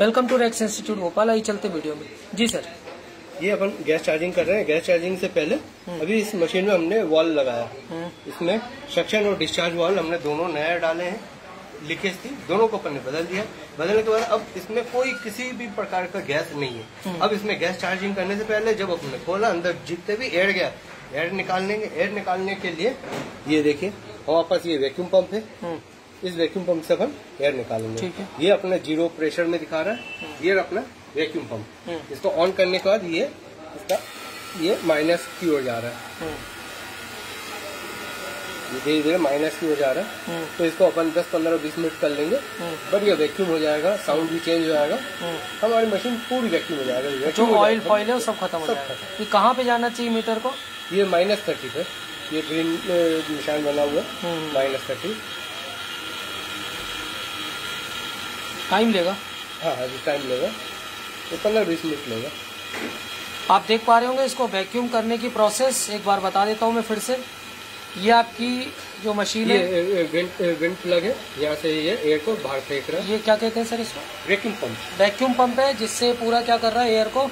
Welcome to Rex institute Bhopal आई चलते video में। जी सर। ये अपन गैस चार्जिंग कर रहे हैं। गैस चार्जिंग से पहले अभी इस मशीन में हमने वॉल लगाया। हम्म, इसमें सक्शन और डिस्चार्ज वॉल हमने दोनों नया डाले हैं। लीकेज थी। दोनों को अपन ने बदल दिया। बदलने के बाद अब इसमें कोई किसी भी प्रकार का गैस नहीं है। अब इसमें गैस चार्जिंग करने से पहले जब अपने खोला अंदर जितने भी एयर गया एयर निकालने एयर निकालने के लिए ये देखिए हमारे पास ये वैक्यूम पंप है। हम्म, इस वैक्यूम पंप से अपन एयर निकालेंगे। ठीक है। ये अपना ज़ीरो प्रेशर में दिखा रहा है। ये अपना वैक्यूम पंप हम्म। इसको ऑन करने के बाद ये इसका ये माइनस की ओर जा रहा है। हम्म, ये धीरे धीरे माइनस की ओर जा रहा है। हम्म, तो इसको अपन 10 15 20 मिनट कर लेंगे। हम्म। बढ़िया वैक्यूम हो जाएगा साउंड भी चेंज हो जाएगा। हम्म। हमारी मशीन पूरी वैक्यूम हो जाएगा। जो ऑयल। फॉइल है वो सब खत्म हो जाएगा। ये कहाँ पे जाना चाहिए मीटर को? ये माइनस थर्टी पे। ये ग्रीन निशान बना हुआ है। हम्म। माइनस थर्टी टाइम लेगा। हाँ अभी टाइम लेगा। ये पंद्रह बीस मिनट लेगा आप देख पा रहे होंगे इसको वैक्यूम करने की प्रोसेस एक बार बता देता हूँ मैं फिर से। ये आपकी जो मशीन ये है वेंट वेंट प्लग है। यहाँ से ये एयर को बाहर फेंक रहा है। ये क्या कहते हैं सर इसको? वैक्यूम पंप वैक्यूम पंप है जिससे पूरा क्या कर रहा है एयर को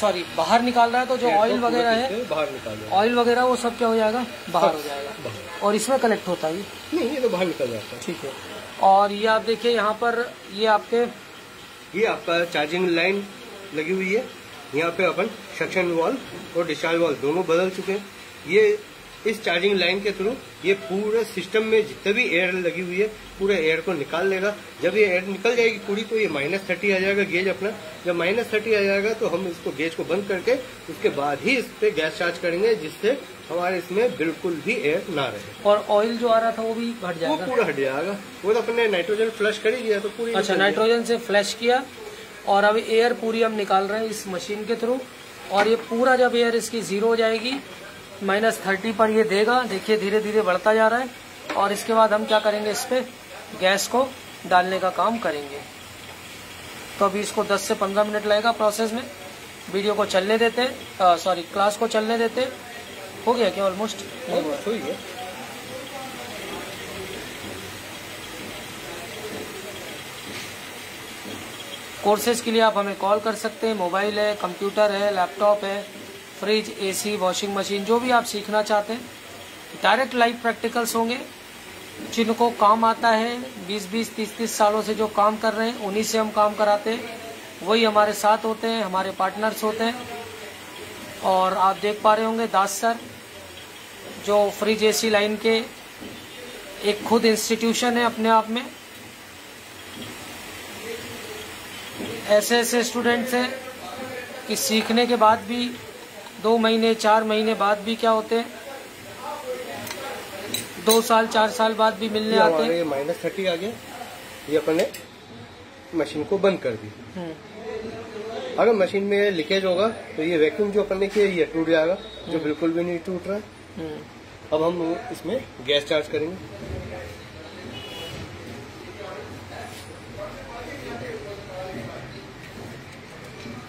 सॉरी बाहर निकाल रहा है। तो जो ऑयल वगैरह है बाहर निकालो ऑयल वगैरह वो सब क्या हो जाएगा? बाहर हो जाएगा। और इसमें कलेक्ट होता है नहीं ये तो बाहर निकल जाता है। ठीक है। और ये आप देखिए, यहाँ पर ये आपके ये आपका चार्जिंग लाइन लगी हुई है। यहाँ पे अपन सक्शन वॉल और डिस्चार्ज वॉल दोनों बदल चुके हैं। ये इस चार्जिंग लाइन के थ्रू ये पूरे सिस्टम में जितने भी एयर लगी हुई है पूरे एयर को निकाल लेगा। जब ये एयर निकल जाएगी पूरी तो ये माइनस थर्टी आ जाएगा गेज अपना। जब माइनस थर्टी आ जाएगा तो हम इसको गेज को बंद करके उसके बाद ही इस पे गैस चार्ज करेंगे जिससे हमारे इसमें बिल्कुल भी एयर ना रहे। और ऑयल जो आ रहा था वो भी घट वो जाएगा पूरा हट जाएगा। वो तो अपने नाइट्रोजन फ्लश कर ही दिया तो पूरी अच्छा नाइट्रोजन से फ्लैश किया और अब एयर पूरी हम निकाल रहे हैं इस मशीन के थ्रू और ये पूरा जब एयर इसकी ज़ीरो हो जाएगी माइनस थर्टी पर ये देगा। देखिए धीरे धीरे बढ़ता जा रहा है। और इसके बाद हम क्या करेंगे इस पे? गैस को डालने का काम करेंगे। तो अभी इसको 10 से 15 मिनट लगेगा प्रोसेस में। वीडियो को चलने देते सॉरी क्लास को चलने देते। हो गया क्या ऑलमोस्ट जाएगा सही है कोर्सेज के लिए आप हमें कॉल कर सकते हैं। मोबाइल है कंप्यूटर है लैपटॉप है फ्रिज एसी वॉशिंग मशीन जो भी आप सीखना चाहते हैं। डायरेक्ट लाइव प्रैक्टिकल्स होंगे। जिनको काम आता है 20-20 30-30 सालों से जो काम कर रहे हैं, उन्हीं से हम काम कराते हैं। वही हमारे साथ होते हैं, हमारे पार्टनर्स होते हैं। और आप देख पा रहे होंगे दास सर, जो फ्रिज एसी लाइन के एक खुद इंस्टीट्यूशन है अपने आप में। ऐसे ऐसे स्टूडेंट्स हैं कि सीखने के बाद भी, दो महीने, चार महीने बाद भी क्या होते हैं? दो साल चार साल बाद भी मिलने आते हैं। ये माइनस थर्टी आ गया ये अपन ने मशीन को बंद कर दी। हम्म, अगर मशीन में लीकेज होगा तो ये वैक्यूम जो अपन ने किया ये टूट जाएगा जो बिल्कुल भी नहीं टूट रहा है। हम्म। अब हम इसमें गैस चार्ज करेंगे।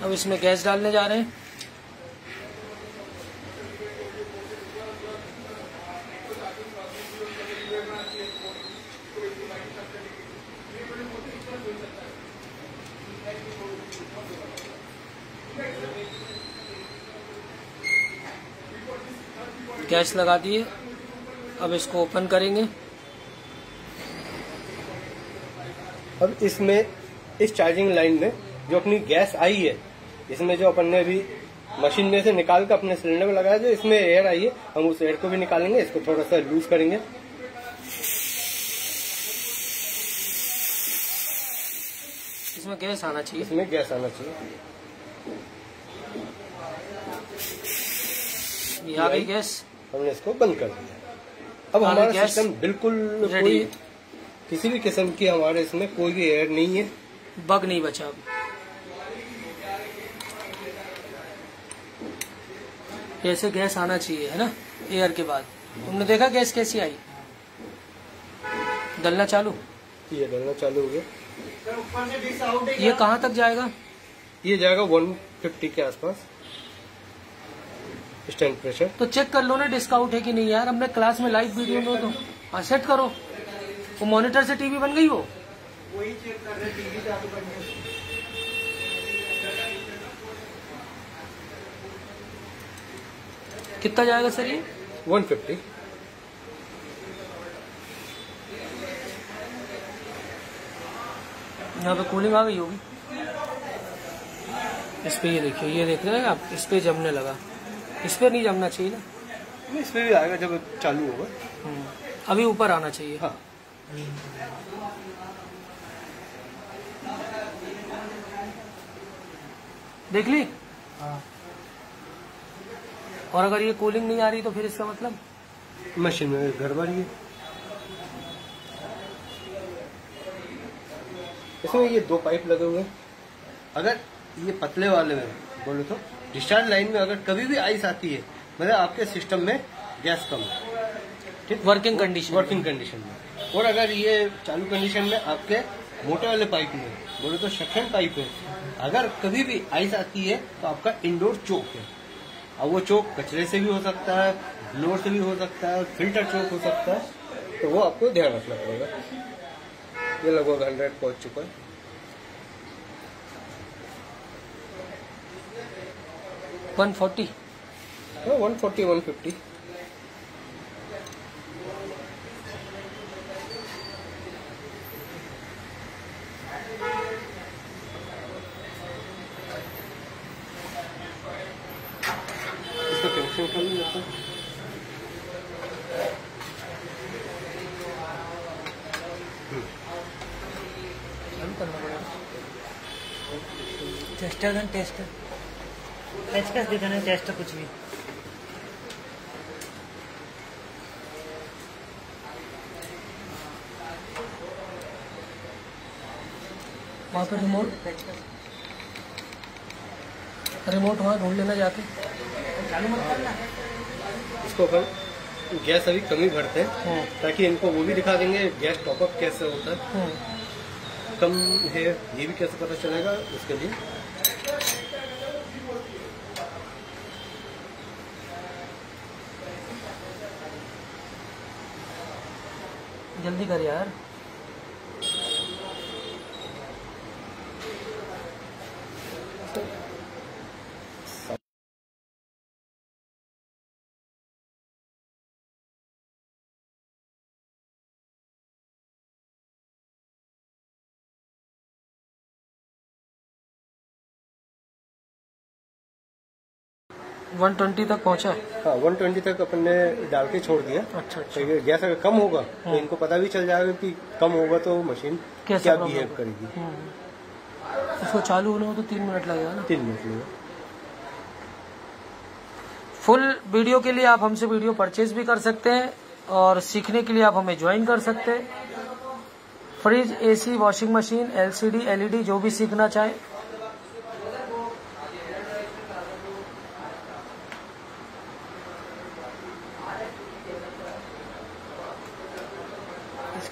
अब इसमें गैस डालने जा रहे हैं। गैस लगा दिए। अब इसको ओपन करेंगे। अब इसमें इस चार्जिंग लाइन में जो अपनी गैस आई है इसमें जो अपन ने अभी मशीन में से निकाल कर अपने सिलेंडर में लगाया जो इसमें एयर आई है हम उस एयर को भी निकालेंगे इसको थोड़ा सा लूज करेंगे। इसमें गैस आना चाहिए। इसमें गैस आना चाहिए। ये आ गई गैस। हमने इसको बंद कर दिया। अब हमारा सिस्टम बिल्कुल कोई। किसी भी किस्म की हमारे इसमें कोई भी एयर नहीं है। बग नहीं बचा। अब ऐसे गैस आना चाहिए है ना? एयर के बाद। तुमने देखा गैस कैसी आई? डलना चालू? ये डलना चालू हो गया। ये कहाँ तक जाएगा? ये जाएगा 150 के आसपास। स्टैंड प्रेशर तो चेक कर लो ना डिस्काउंट है कि नहीं यार? हमने क्लास में लाइव वीडियो लो तो। हाँ सेट करो। वो मॉनिटर से टीवी बन गई हो वही चेक कर रहे टीवी कितना जाएगा सर ये? वन फिफ्टी यहाँ पे कूलिंग आ गई होगी। इस पे ये देखिए ये देख रहे हैं आप? इस पे जमने लगा। इस पर नहीं जमना चाहिए ना? इस पे भी आएगा जब चालू होगा। हम्म, अभी ऊपर आना चाहिए। हाँ। देख ली? हाँ। और अगर ये कूलिंग नहीं आ रही तो फिर इसका मतलब? मशीन में गड़बड़ी है इसमें ये दो पाइप लगे हुए हैं। अगर ये पतले वाले में बोले तो। डिस्चार्ज लाइन में अगर कभी भी आइस आती है मतलब आपके सिस्टम में गैस कम है। ठीक? वर्किंग कंडीशन वर्किंग कंडीशन में। और अगर ये चालू कंडीशन में आपके मोटे वाले पाइप में बोले तो सक्शन पाइप है। अगर कभी भी आइस आती है तो आपका इंडोर चौक है। अब वो चौक कचरे से भी हो सकता है ब्लोर से भी हो सकता है फ़िल्टर चौक हो सकता है। तो वो आपको ध्यान रखना पड़ेगा। ये लगभग हंड्रेड पहुँच चुका है। One forty one forty one fifty इसका कनेक्शन कम चालू करना पड़ेगा टेस्टर देन टेस्टर पेचकस दिखाने टेस्टर कुछ भी वहाँ पे रिमोट रिमोट वहाँ ढूंढ लेना जाके चालू मत करना। इसको अपन गैस अभी कम ही भरते हैं हम्म, ताकि इनको वो भी दिखा देंगे गैस टॉपअप कैसे होता है। हम्म। कम है ये भी कैसे पता चलेगा उसके लिए जल्दी कर यार। वन ट्वेंटी तक पहुँचा हाँ? वन ट्वेंटी तक अपन ने डाल के छोड़ दिया। अच्छा तो अच्छा ये गैस अगर कम होगा तो हाँ। इनको पता भी चल जाएगा कि कम होगा तो मशीन क्या बिहेव करेगी। हम्म। उसको चालू होने में तो तीन मिनट लगेगा ना? तीन मिनट में फुल वीडियो के लिए आप हमसे वीडियो परचेज भी कर सकते हैं और सीखने के लिए आप हमें ज्वाइन कर सकते हैं। Fridge AC washing machine LCD LED जो भी सीखना चाहे।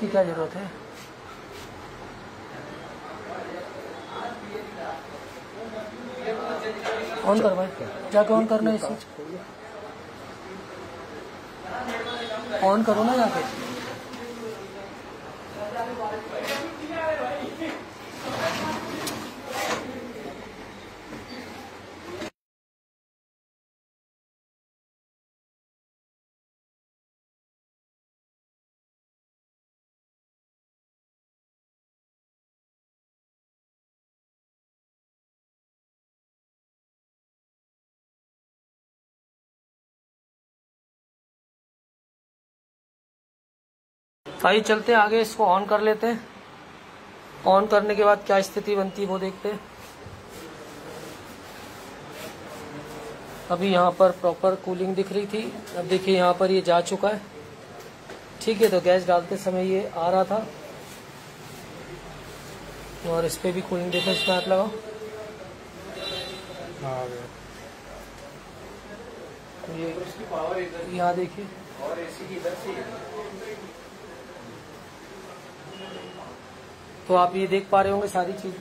इसकी क्या ज़रूरत है? ऑन कर भाई। जाके ऑन करना है इसे ऑन करो ना जाके। आइए चलते हैं आगे इसको ऑन कर लेते हैं। ऑन करने के बाद क्या स्थिति बनती है वो देखते हैं। अभी यहाँ पर प्रॉपर कूलिंग दिख रही थी। अब देखिए यहाँ पर ये जा चुका है। ठीक है तो गैस डालते समय ये आ रहा था। और इस पे भी कूलिंग देखो इसमें हाथ लगाओ। तो ये यहाँ देखिए। तो आप ये देख पा रहे होंगे सारी चीज़।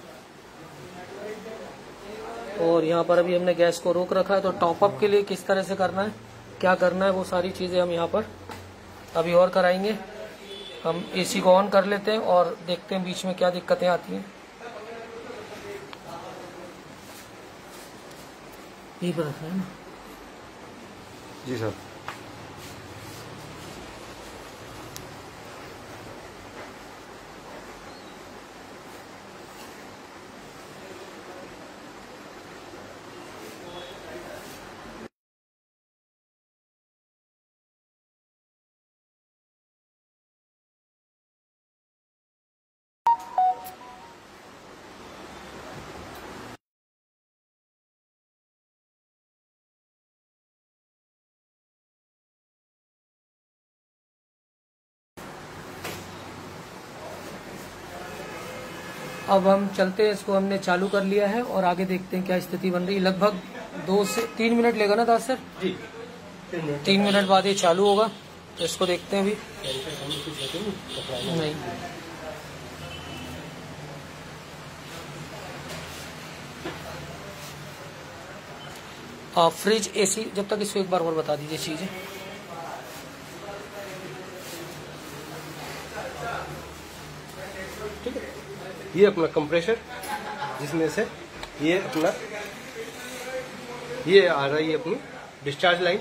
और यहाँ पर अभी हमने गैस को रोक रखा है तो टॉपअप के लिए किस तरह से करना है, क्या करना है, वो सारी चीज़ें हम यहाँ पर अभी और कराएँगे। हम एसी को ऑन कर लेते हैं और देखते हैं बीच में क्या दिक्कतें आती हैं। रखना है ना? जी सर। अब हम चलते हैं इसको हमने चालू कर लिया है और आगे देखते हैं क्या स्थिति बन रही है। लगभग दो से तीन मिनट लेगा ना दास सर? जी। तीन मिनट। बाद ये चालू होगा तो इसको देखते हैं अभी। नहीं। आ, फ्रिज एसी जब तक इसको एक बार और बता दीजिए चीज़ें ठीक है ये अपना कंप्रेशर जिसमें से ये अपना ये आ रही है अपनी डिस्चार्ज लाइन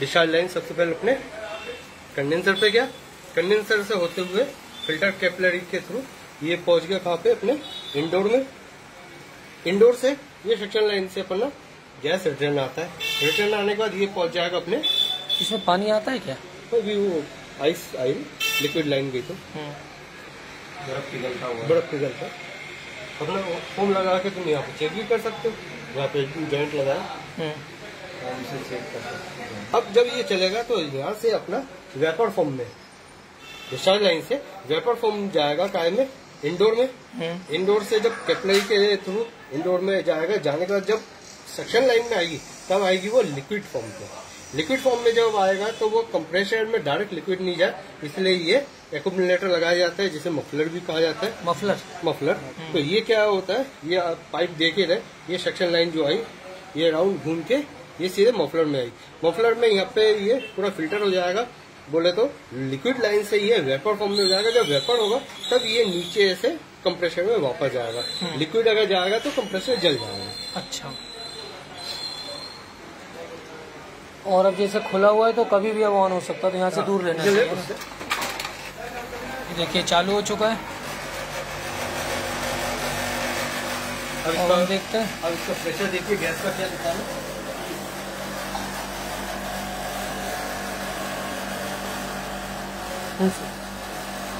डिस्चार्ज लाइन सबसे पहले अपने कंडेंसर पे गया. कंडेंसर से होते हुए फ़िल्टर कैपलरी के थ्रू ये पहुँच गया कहाँ पे? अपने इंडोर में. इंडोर से ये सेक्शन लाइन से अपना गैस रिटर्न आता है. रिटर्न आने के बाद ये पहुँच जाएगा अपने इसमें पानी आता है क्या? अभी वो आइस आई लिक्विड लाइन गई तो. बर्फ़ पिघलता हुआ बर्फ़ पिघलता। अपना फोम लगा के तुम यहाँ पे चेक भी कर सकते हो। यहाँ पे जॉइंट लगाया हम्म, चेक कर सकते हैं। अब जब ये चलेगा तो यहाँ से अपना वेपर फॉर्म में डिस्चार्ज लाइन से वेपर फॉर्म जाएगा काय में? इंडोर में। हम्म, इंडोर से जब कैपलरी के थ्रू इंडोर में जाएगा जाने के बाद जब सक्शन लाइन में आएगी तब आएगी वो लिक्विड फॉर्म पे। लिक्विड फॉर्म में जब आएगा तो वो कंप्रेशर में डायरेक्ट लिक्विड नहीं जाए इसलिए ये एक्यूमुलेटर लगाया जाता है जिसे मफलर भी कहा जाता है। मफलर मफलर तो ये क्या होता है ये आप पाइप देखे रहे ये सेक्शन लाइन जो आई ये राउंड घूम के ये सीधे मफलर में आई। मफलर में यहाँ पे ये पूरा फ़िल्टर हो जाएगा। बोले तो लिक्विड लाइन से ये वेपर फॉर्म में हो जाएगा। जब वेपर होगा तब ये नीचे से कंप्रेसर में वापस जाएगा। लिक्विड अगर जाएगा तो कंप्रेसर जल जाएगा। अच्छा। और अब जैसे खुला हुआ है तो कभी भी अब ऑन हो सकता है तो यहाँ से दूर रहना चाहिए देखिए चालू हो चुका है। अब और हम देखते हैं। अब इसका प्रेशर देखिए गैस का क्या दिखा है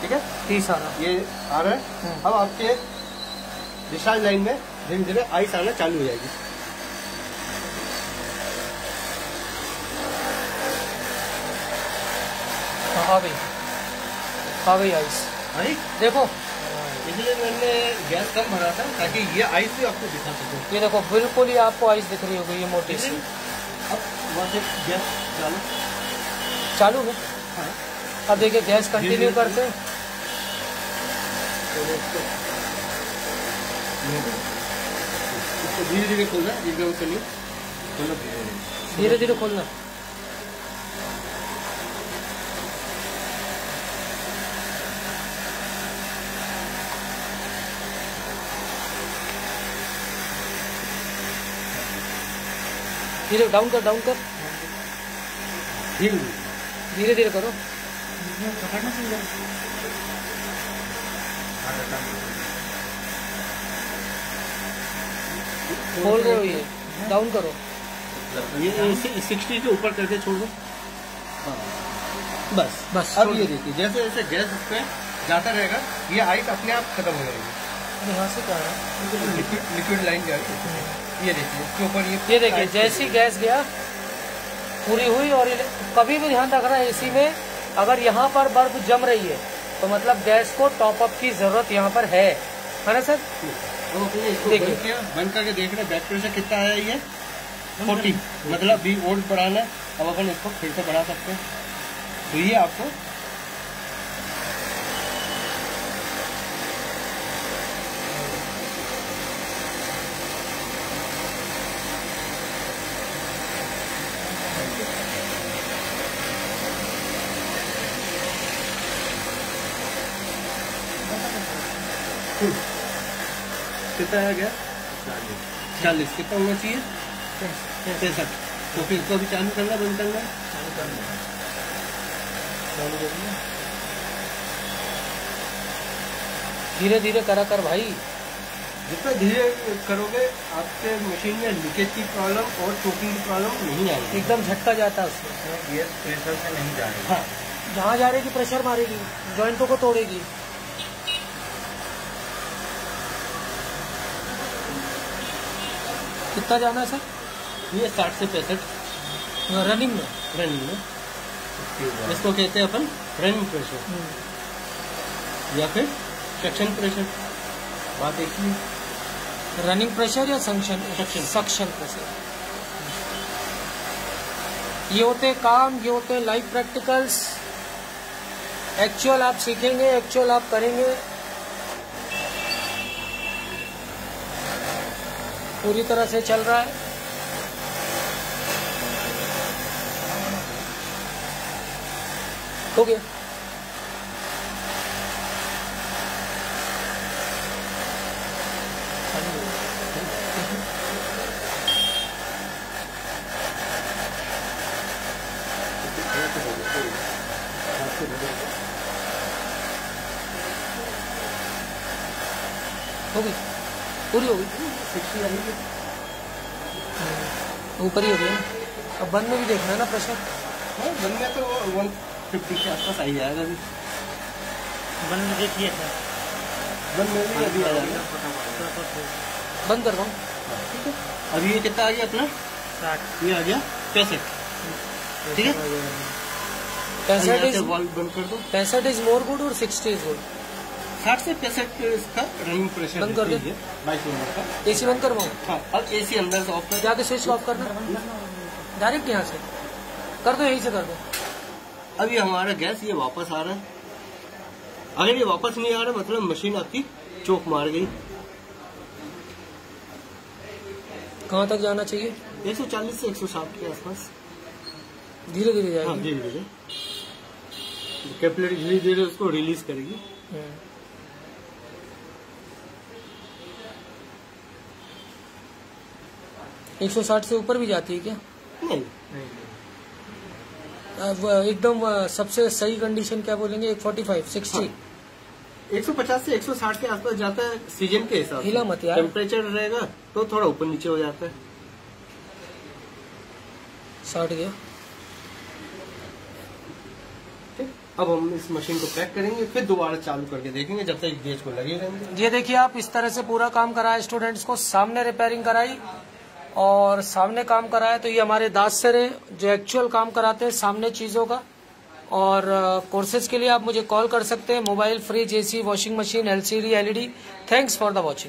ठीक है? तीस आ रहा ये आ रहा है। अब आपके डिस्चार्ज लाइन में धीरे धीरे आइस आना चालू हो जाएगी। हाँ, आ आ गई आइस आई देखो। इसलिए मैंने गैस कम भरा था ताकि ये आइस भी आपको दिखा सकूँ। ये देखो बिल्कुल ही आपको आइस दिख रही होगी ये मोटी सी। अब वहाँ से गैस डालो। चालू है। हाँ। अब देखिए गैस कंटिन्यू करते हैं। धीरे धीरे खोलना धीरे धीरे खोलना। धीरे डाउन कर डाउन कर। धीरे धीरे करो। खोल रहे हो ये। डाउन करो। ये सिक्सटी के ऊपर करके छोड़ दो। बस। बस, अब ये देखिए जैसे जैसे गैस पे जाता रहेगा ये आइस अपने आप खत्म हो जाएगी। यहाँ से कहा है लिक्विड लाइन जा रही है। ये देखिए इसके ऊपर ये ये देखिए जैसी गैस गया पूरी हुई और कभी भी ध्यान रखना एसी में अगर यहाँ पर बर्फ़ जम रही है तो मतलब गैस को टॉप अप की ज़रूरत यहाँ पर है। है ना सर? देखिए। बंद करके देख रहे बैक प्रेशर कितना आया ये? फोर्टी। मतलब बी वोल्ट बढ़ाना है अब अपन इसको फिर से बढ़ा सकते हैं। तो ये आपको कितना आ गया? चालीस। कितना होना चाहिए? पैंसठ। तो फिर इसको भी चालू करना बंद करना है? चालू करना है। चालू करिए धीरे धीरे करा कर भाई। जितना धीरे करोगे आपके मशीन में लीकेज की प्रॉब्लम और चोकिंग की प्रॉब्लम नहीं आएगी। एकदम झटका जाता है इसमें गैस प्रेशर से नहीं जाएगा हाँ। जहाँ जा रहेगी प्रेशर मारेगी जॉइंटों को तोड़ेगी। कितना जाना है सर? ये साठ से पैंसठ। रनिंग में। रनिंग में। इसको कहते हैं अपन रनिंग प्रेशर या फिर सेक्शन प्रेशर बात एक ही रनिंग प्रेशर या संक्शन Suction. सक्शन प्रेशर ये होते हैं काम ये होते हैं लाइव प्रैक्टिकल्स एक्चुअल आप सीखेंगे एक्चुअल आप करेंगे। पूरी तरह से चल रहा है। हो गया हो गई पूरी हो गई ऊपर ही हो गया। अब बंद में भी देखना है ना प्रेशर हाँ बन में तो वन फिफ्टी के आसपास आ ही जाएगा अभी। बन में देखिए सर बन में भी अभी आ जाएगा। बंद कर रहा हूँ। अभी ये कितना आ गया अपना? साठ। ये आ गया पैंसठ। ठीक है। पैंसठ इज़ बंद कर दो। पैंसठ इज़ मोर गुड और सिक्सटी इज़ गुड साठ से पैंसठ इसका रनिंग प्रेशर बंद कर दे। बाईस नंबर का। एसी बंद करवाऊँ हाँ अब एसी अंदर से ऑफ़ कर जाके स्विच ऑफ़ करना। डायरेक्ट यहाँ से। कर दो यहीं से कर दो। अब ये हमारा गैस ये वापस आ रहा है। अगर ये वापस नहीं आ रहा मतलब मशीन आपकी चौक मार गई। कहाँ तक जाना चाहिए? 140 से 160 के आसपास। धीरे धीरे हाँ जाएगी। धीरे धीरे। कैपिलरी धीरे धीरे उसको रिलीज़ करेगी। एक सौ साठ से ऊपर भी जाती है क्या? नहीं। अब एकदम सबसे सही कंडीशन क्या बोलेंगे? एक फोर्टी फाइव सिक्सटी 150 से 160 के आसपास जाता है सीज़न के हिसाब से। हिला मत यार। टेम्परेचर रहेगा तो थोड़ा ऊपर नीचे हो जाता है। साठ गया। अब हम इस मशीन को पैक करेंगे फिर दोबारा चालू करके देखेंगे जब तक गेज को लगे रहेंगे। ये देखिए आप इस तरह से पूरा काम कराए स्टूडेंट्स को सामने रिपेयरिंग कराई और सामने काम कराए तो ये हमारे दास सर हैं, जो एक्चुअल काम कराते हैं सामने चीज़ों का। और कोर्सेज के लिए आप मुझे कॉल कर सकते हैं mobile fridge AC washing machine LCD LED thanks for the watching